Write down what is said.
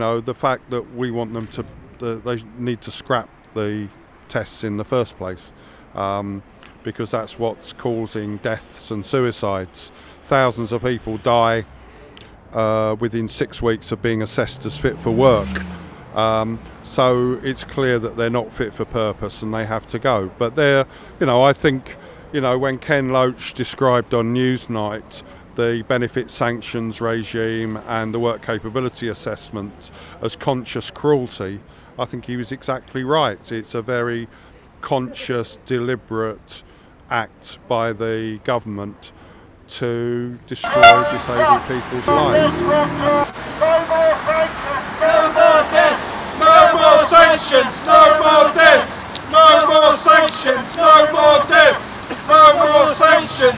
Know, the fact that we want them to, the, they need to scrap the tests in the first place, um, because that's what's causing deaths and suicides. Thousands of people die uh, within six weeks of being assessed as fit for work. Um, so it's clear that they're not fit for purpose and they have to go. But they're, you know, I think, you know, when Ken Loach described on Newsnight the benefit sanctions regime and the work capability assessment as conscious cruelty, I think he was exactly right. It's a very conscious, deliberate act by the government to destroy disabled people's lives. No more sanctions! No more deaths! No more sanctions! No more deaths! No more sanctions! No